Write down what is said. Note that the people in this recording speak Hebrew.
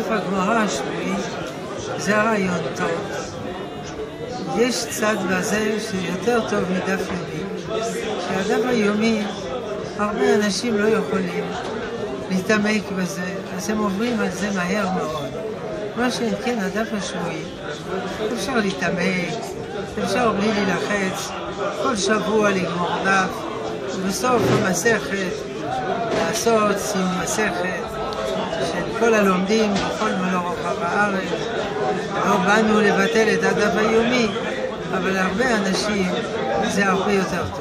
דף הגמרא השבועי זה רעיון טוב. יש צד בזה שיותר טוב מדף יומי. שהדף היומי, הרבה אנשים לא יכולים להתעמק בזה, אז הם עוברים על זה מהר מאוד. מה שכן, הדף השבועי, אפשר להתעמק, אפשר בלי להילחץ, כל שבוע לגמור דף, ובסוף המסכת לעשות סיום מסכת של כל הלומדים בכל מלוא רוחב הארץ. לא באנו לבטל את הדף היומי, אבל להרבה אנשים זה הרבה יותר טוב.